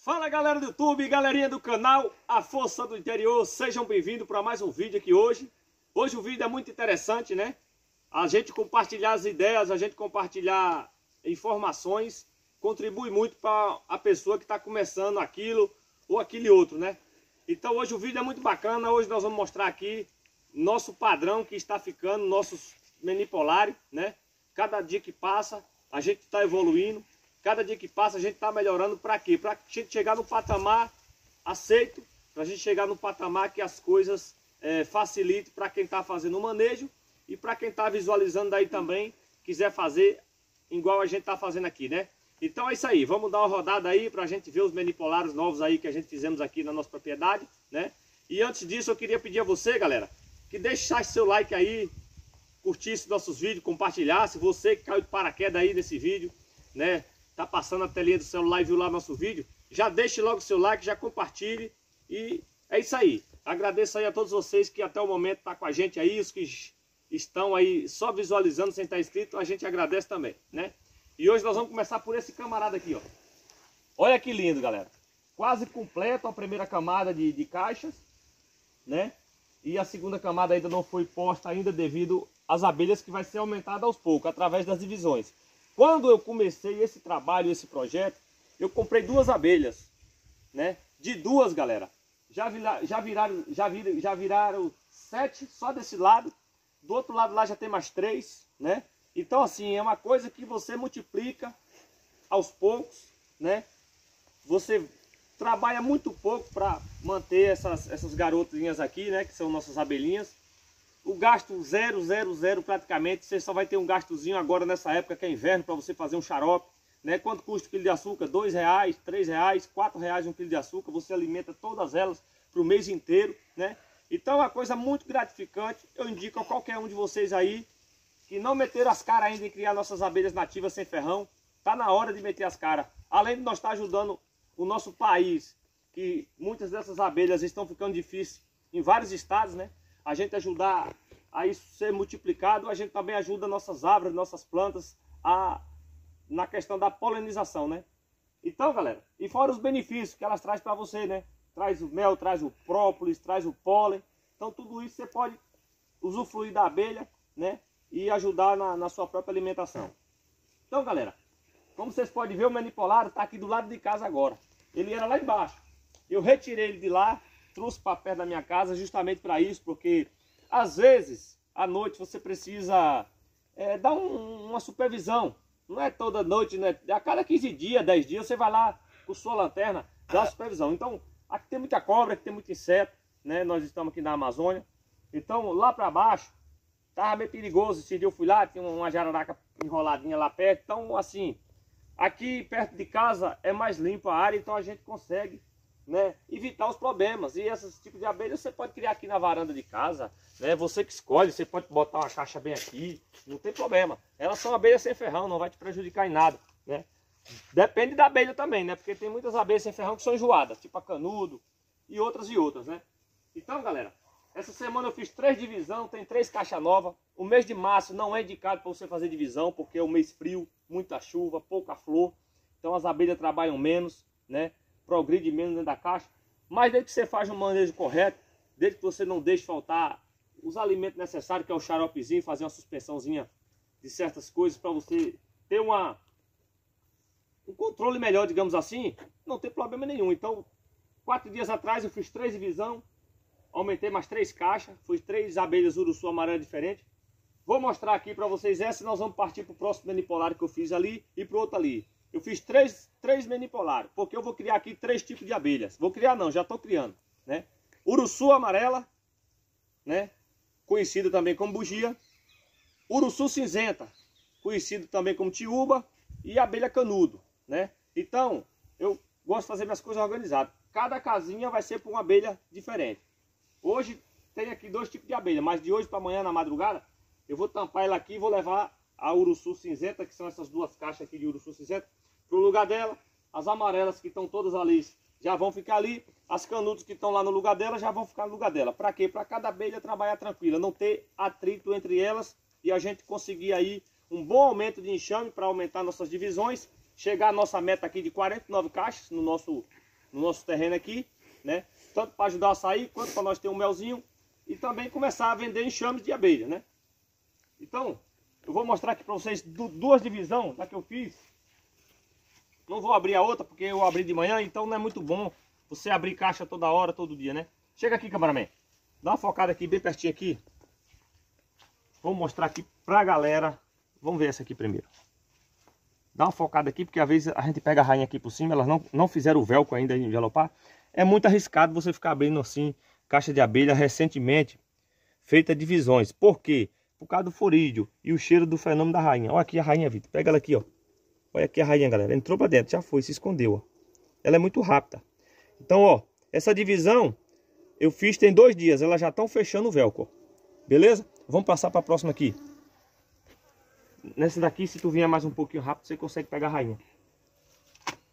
Fala galera do YouTube, galerinha do canal A Força do Interior, sejam bem-vindos para mais um vídeo aqui hoje. Hoje o vídeo é muito interessante, né? A gente compartilhar as ideias, a gente compartilhar informações, contribui muito para a pessoa que está começando aquilo ou aquele outro, né? Então hoje o vídeo é muito bacana, hoje nós vamos mostrar aqui nosso padrão que está ficando, nossos manipulares, né? Cada dia que passa, a gente está evoluindo. Cada dia que passa a gente está melhorando para quê? Para a gente chegar no patamar aceito, para a gente chegar no patamar que as coisas é, facilitem para quem está fazendo o manejo e para quem está visualizando daí também, quiser fazer igual a gente está fazendo aqui, né? Então é isso aí, vamos dar uma rodada aí para a gente ver os manipulares novos aí que a gente fizemos aqui na nossa propriedade, né? E antes disso eu queria pedir a você, galera, que deixasse seu like aí, curtisse nossos vídeos, compartilhasse, você que caiu de paraquedas aí nesse vídeo, né? Tá passando a telinha do celular e viu lá nosso vídeo, já deixe logo seu like, já compartilhe e é isso aí. Agradeço aí a todos vocês que até o momento tá com a gente aí, os que estão aí só visualizando sem estar inscrito, a gente agradece também, né? E hoje nós vamos começar por esse camarada aqui, ó. Olha que lindo, galera. Quase completo a primeira camada de, de caixas, né? E a segunda camada ainda não foi posta ainda devido às abelhas que vai ser aumentada aos poucos, através das divisões. Quando eu comecei esse trabalho, esse projeto, eu comprei duas abelhas, né? De duas, galera. Já, vira, já, viraram, já, vir, já viraram sete só desse lado. Do outro lado lá já tem mais três, né? Então, assim, é uma coisa que você multiplica aos poucos, né? Você trabalha muito pouco para manter essas, essas garotinhas aqui, né? Que são nossas abelhinhas. O gasto zero, zero, zero praticamente. Você só vai ter um gastozinho agora nessa época que é inverno para você fazer um xarope. Né? Quanto custa o quilo de açúcar? Dois reais, três reais, quatro reais um quilo de açúcar. Você alimenta todas elas para o mês inteiro, né? Então é uma coisa muito gratificante. Eu indico a qualquer um de vocês aí que não meteram as caras ainda em criar nossas abelhas nativas sem ferrão, tá na hora de meter as caras. Além de nós estar ajudando o nosso país, que muitas dessas abelhas estão ficando difíceis em vários estados, né? A gente ajudar a isso ser multiplicado, a gente também ajuda nossas árvores, nossas plantas a na questão da polinização, né? Então, galera, e fora os benefícios que elas trazem para você, né? Traz o mel, traz o própolis, traz o pólen. Então, tudo isso você pode usufruir da abelha, né? e ajudar na, na sua própria alimentação. Então, galera, como vocês podem ver, o manipulado está aqui do lado de casa agora. Ele era lá embaixo. Eu retirei ele de lá, trouxe para perto da minha casa justamente para isso, porque às vezes, à noite, você precisa é, dar um, uma supervisão. Não é toda noite, né? A cada 15 dias, 10 dias, você vai lá com sua lanterna, dar uma supervisão. Então, aqui tem muita cobra, aqui tem muito inseto, né? Nós estamos aqui na Amazônia. Então, lá para baixo, Tava meio perigoso, esse dia eu fui lá, tinha uma jararaca enroladinha lá perto. Então, assim, aqui perto de casa é mais limpa a área, então a gente consegue né, evitar os problemas. E esses tipos de abelha você pode criar aqui na varanda de casa, né? Você que escolhe, você pode botar uma caixa bem aqui, não tem problema. Elas são abelhas sem ferrão, não vai te prejudicar em nada, né? Depende da abelha também, né? Porque tem muitas abelhas sem ferrão que são enjoadas, tipo a canudo e outras e outras, né? Então, galera, essa semana eu fiz três divisão, tem três caixas novas. O mês de março não é indicado para você fazer divisão, porque é um mês frio, muita chuva, pouca flor. Então as abelhas trabalham menos, né? Progride menos dentro da caixa. Mas desde que você faz um manejo correto, desde que você não deixe faltar os alimentos necessários, que é o xaropezinho, fazer uma suspensãozinha de certas coisas para você ter uma um controle melhor, digamos assim, não tem problema nenhum. Então, quatro dias atrás eu fiz três divisão, aumentei mais três caixas, fui três abelhas urussu amarela diferentes. Vou mostrar aqui para vocês essa e nós vamos partir para o próximo manipolar que eu fiz ali e para o outro ali. Eu fiz três, três manipolares, porque eu vou criar aqui três tipos de abelhas. Vou criar não, já estou criando, né? Urussu amarela, né? Conhecida também como bugia. Urussu cinzenta, conhecido também como tiúba. E abelha canudo, né? Então, eu gosto de fazer minhas coisas organizadas. Cada casinha vai ser para uma abelha diferente. Hoje tem aqui dois tipos de abelha, mas de hoje para amanhã na madrugada eu vou tampar ela aqui e vou levar a urussu cinzenta, que são essas duas caixas aqui de urussu cinzenta, para o lugar dela. As amarelas que estão todas ali já vão ficar ali. As canudos que estão lá no lugar dela já vão ficar no lugar dela. Para quê? Para cada abelha trabalhar tranquila, não ter atrito entre elas e a gente conseguir aí um bom aumento de enxame para aumentar nossas divisões. Chegar a nossa meta aqui de 49 caixas no nosso no nosso terreno aqui, né? Tanto para ajudar a sair, quanto para nós ter um melzinho e também começar a vender enxames de abelha, né? Então, eu vou mostrar aqui para vocês duas divisões da que eu fiz. Não vou abrir a outra porque eu abri de manhã, então não é muito bom você abrir caixa toda hora, todo dia, né? Chega aqui, cameraman. Dá uma focada aqui, bem pertinho aqui. Vou mostrar aqui pra galera. Vamos ver essa aqui primeiro. Dá uma focada aqui, porque às vezes a gente pega a rainha aqui por cima, elas não, não fizeram o velcro ainda em envelopar. É muito arriscado você ficar abrindo assim, caixa de abelha recentemente feita divisões. Por quê? Por causa do forídeo e o cheiro do fenômeno da rainha. Olha aqui a rainha, Vitor. Pega ela aqui, ó. Olha aqui a rainha, galera. Entrou pra dentro, já foi, se escondeu, ó. Ela é muito rápida. Então, ó, essa divisão eu fiz tem dois dias. Elas já estão fechando o velcro. Beleza? Vamos passar para a próxima aqui. Nessa daqui, se tu vier mais um pouquinho rápido, você consegue pegar a rainha.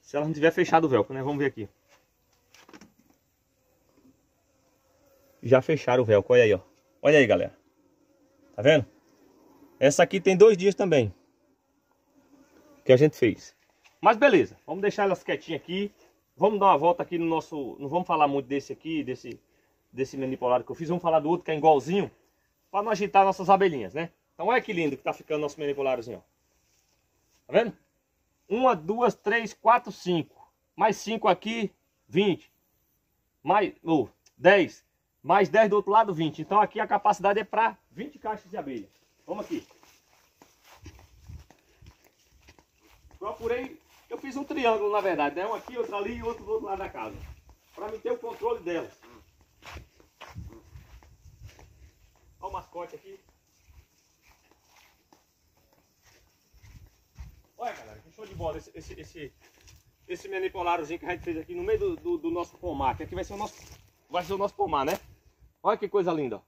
Se ela não tiver fechado o velcro, né? Vamos ver aqui. Já fecharam o velcro, olha aí, ó. Olha aí, galera. Tá vendo? Essa aqui tem dois dias também. Que a gente fez. Mas beleza, vamos deixar elas quietinhas aqui. Vamos dar uma volta aqui no nosso... Não vamos falar muito desse aqui, desse, desse manipular que eu fiz. Vamos falar do outro que é igualzinho para não agitar nossas abelhinhas, né? Então olha que lindo que tá ficando nosso manipularzinho, Tá vendo? Uma, duas, três, quatro, cinco. Mais cinco aqui, vinte. Mais, oh, dez. Mais dez do outro lado, vinte. Então aqui a capacidade é para 20 caixas de abelha. Vamos aqui. Procurei, eu fiz um triângulo na verdade, né? Um aqui, outro ali e outro do outro lado da casa. Para me ter o controle delas. Olha o mascote aqui. Olha, galera, que show de bola esse, esse, esse, esse que a gente fez aqui no meio do, do, do, nosso pomar. Que aqui vai ser o nosso, vai ser o nosso pomar, né? Olha que coisa linda.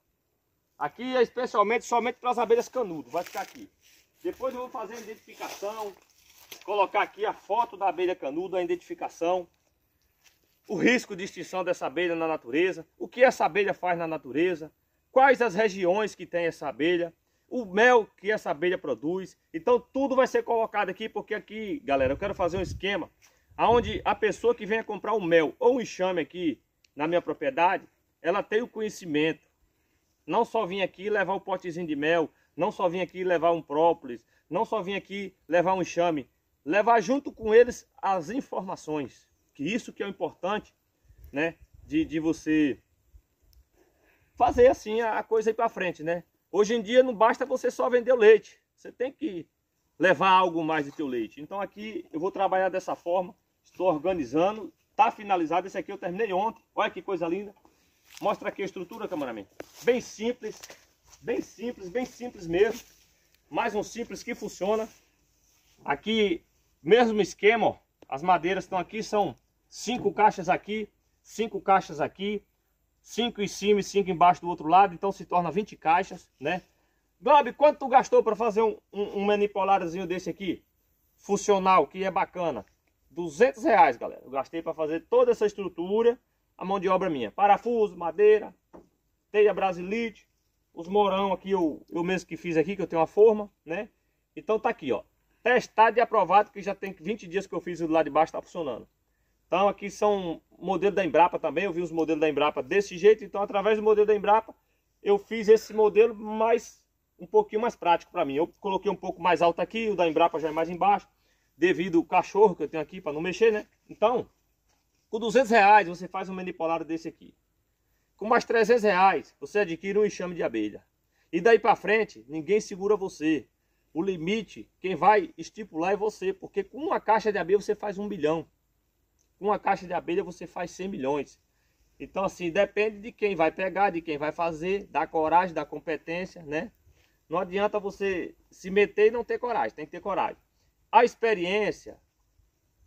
Aqui é especialmente somente para as abelhas canudo. Vai ficar aqui. Depois eu vou fazer a identificação. Colocar aqui a foto da abelha canudo, a identificação. O risco de extinção dessa abelha na natureza. O que essa abelha faz na natureza quais as regiões que tem essa abelha, o mel que essa abelha produz. Então tudo vai ser colocado aqui, porque aqui, galera, eu quero fazer um esquema onde a pessoa que venha comprar um mel ou um enxame aqui na minha propriedade, ela tem o conhecimento. Não só vir aqui levar um potezinho de mel, não só vir aqui levar um própolis, não só vir aqui levar um enxame, levar junto com eles as informações. Que isso que é o importante, né? De, de você fazer assim a coisa ir para frente, né? Hoje em dia não basta você só vender o leite, você tem que levar algo mais do o leite. Então aqui eu vou trabalhar dessa forma, estou organizando, tá finalizado, esse aqui eu terminei ontem, olha que coisa linda. Mostra aqui a estrutura, cameraman. Bem simples, bem simples, bem simples mesmo. Mais um simples que funciona. Aqui, mesmo esquema, ó, as madeiras estão aqui, são cinco caixas aqui, cinco caixas aqui, 5 em cima e 5 embaixo do outro lado, então se torna 20 caixas, né? Glob, quanto tu gastou para fazer um, um, um manipularzinho desse aqui? Funcional, que é bacana. 200 reais, galera. Eu gastei para fazer toda essa estrutura, a mão de obra minha. Parafuso, madeira, teia brasilite, os morão aqui, eu, eu mesmo que fiz aqui, que eu tenho uma forma, né? Então tá aqui, ó. Testado e aprovado, que já tem 20 dias que eu fiz o lado de baixo, tá funcionando. Então aqui são modelo da Embrapa também, eu vi os modelos da Embrapa desse jeito, então através do modelo da Embrapa eu fiz esse modelo mais um pouquinho mais prático para mim. Eu coloquei um pouco mais alto aqui, o da Embrapa já é mais embaixo, devido ao cachorro que eu tenho aqui para não mexer, né? Então, com 200 reais você faz um manipulário desse aqui. Com mais 300 reais você adquire um enxame de abelha. E daí para frente, ninguém segura você. O limite, quem vai estipular é você, porque com uma caixa de abelha você faz um bilhão. Com uma caixa de abelha você faz 100 milhões. Então assim, depende de quem vai pegar, de quem vai fazer, da coragem, da competência, né? Não adianta você se meter e não ter coragem, tem que ter coragem. A experiência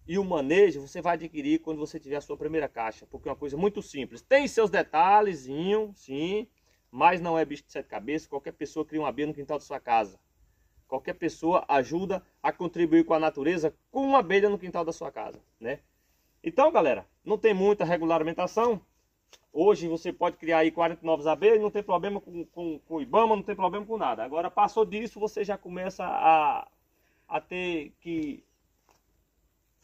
e o manejo você vai adquirir quando você tiver a sua primeira caixa, porque é uma coisa muito simples. Tem seus detalhezinhos, sim, mas não é bicho de sete cabeças. Qualquer pessoa cria uma abelha no quintal da sua casa. Qualquer pessoa ajuda a contribuir com a natureza com uma abelha no quintal da sua casa, né? Então, galera, não tem muita regulamentação. Hoje você pode criar aí 40 novos abelhas, não tem problema com, com, com o IBAMA, não tem problema com nada. Agora, passou disso, você já começa a, a ter que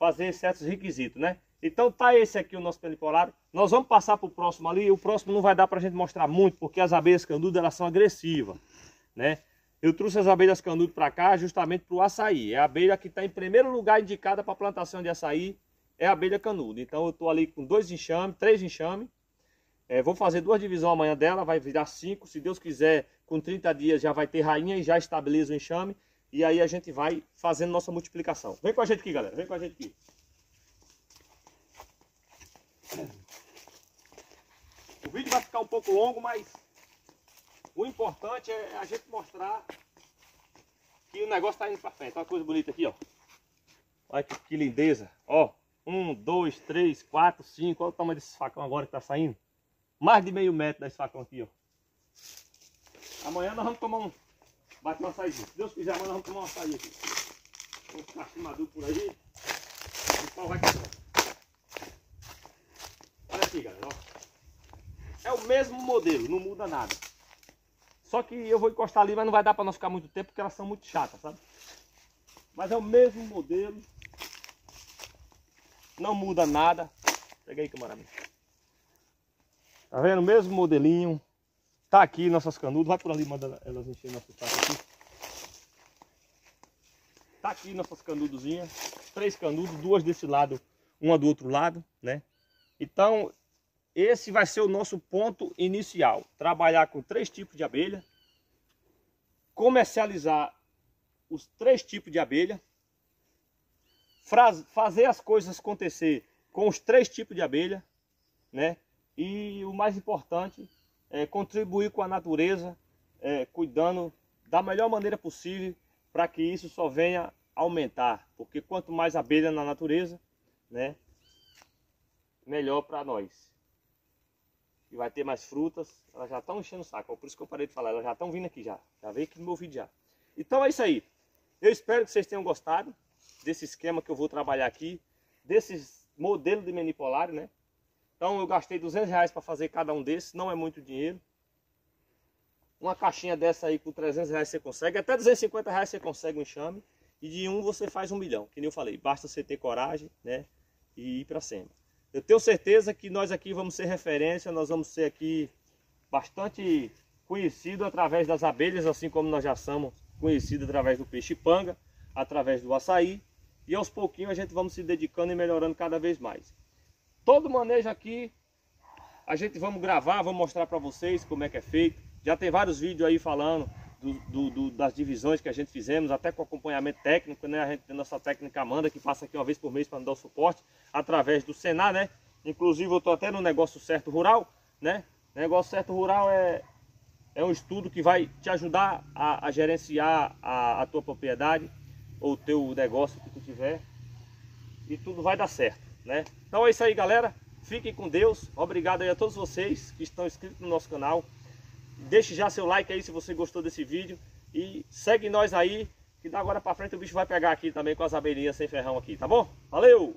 fazer certos requisitos, né? Então tá esse aqui o nosso penipolário. Nós vamos passar para o próximo ali. O próximo não vai dar para a gente mostrar muito, porque as abelhas canudas elas são agressivas, né? Eu trouxe as abelhas canudo para cá justamente para o açaí. É a abelha que está em primeiro lugar indicada para plantação de açaí, é a abelha canudo. Então eu estou ali com dois enxames, três enxames. É, vou fazer duas divisões amanhã dela, vai virar cinco. Se Deus quiser, com 30 dias já vai ter rainha e já estabiliza o enxame. E aí a gente vai fazendo nossa multiplicação. Vem com a gente aqui, galera. Vem com a gente aqui. O vídeo vai ficar um pouco longo, mas o importante é a gente mostrar que o negócio está indo para frente. Olha uma coisa bonita aqui, ó. Olha que, que lindeza. Ó, um, dois, três, quatro, cinco. Olha o tamanho desse facão agora que está saindo. Mais de meio metro desse facão aqui, ó. Amanhã nós vamos tomar um... Bater uma saída. Se Deus quiser, amanhã vamos tomar uma saída aqui. Vamos ficar maduro por aí. O pau vai quebrar aqui, galera. Ó. É o mesmo modelo, não muda nada. Só que eu vou encostar ali, mas não vai dar para nós ficar muito tempo, porque elas são muito chatas, sabe? Mas é o mesmo modelo. Não muda nada. Pega aí, camarada. Tá vendo? O mesmo modelinho. Tá aqui nossas canudas. Vai por ali, manda elas encher nosso saco aqui. Tá aqui nossas canudozinhas. Três canudos, duas desse lado, uma do outro lado, né? Então, esse vai ser o nosso ponto inicial. Trabalhar com três tipos de abelha. Comercializar os três tipos de abelha. Fazer as coisas acontecer com os três tipos de abelha. Né? E o mais importante é contribuir com a natureza, é, cuidando da melhor maneira possível para que isso só venha aumentar. Porque quanto mais abelha na natureza, né, melhor para nós e vai ter mais frutas. Elas já estão enchendo o saco, por isso que eu parei de falar. Elas já estão vindo aqui já. Já veio aqui no meu vídeo já. Então é isso aí. Eu espero que vocês tenham gostado desse esquema que eu vou trabalhar aqui. Desses modelos de manipulário, né? Então eu gastei 200 reais para fazer cada um desses. Não é muito dinheiro. Uma caixinha dessa aí com 300 reais você consegue. Até 250 reais você consegue um enxame. E de um você faz um milhão. Que nem eu falei. Basta você ter coragem, né? E ir para cima. Eu tenho certeza que nós aqui vamos ser referência, nós vamos ser aqui bastante conhecido através das abelhas, assim como nós já somos conhecidos através do peixe panga, através do açaí. E aos pouquinhos a gente vamos se dedicando e melhorando cada vez mais. Todo manejo aqui, a gente vamos gravar, vamos mostrar para vocês como é que é feito. Já tem vários vídeos aí falando do, do, do, das divisões que a gente fizemos, até com acompanhamento técnico, né? A gente tem nossa técnica Amanda, que passa aqui uma vez por mês para nos dar o suporte, através do Senar, né? Inclusive eu estou até no Negócio Certo Rural, né? Negócio Certo Rural é, é um estudo que vai te ajudar a, a gerenciar a, a tua propriedade, ou teu negócio que tu tiver, e tudo vai dar certo, né? Então é isso aí, galera. Fiquem com Deus. Obrigado aí a todos vocês que estão inscritos no nosso canal. Deixe já seu like aí se você gostou desse vídeo. E segue nós aí, que da agora pra frente o bicho vai pegar aqui também com as abelhinhas sem ferrão aqui, tá bom? Valeu!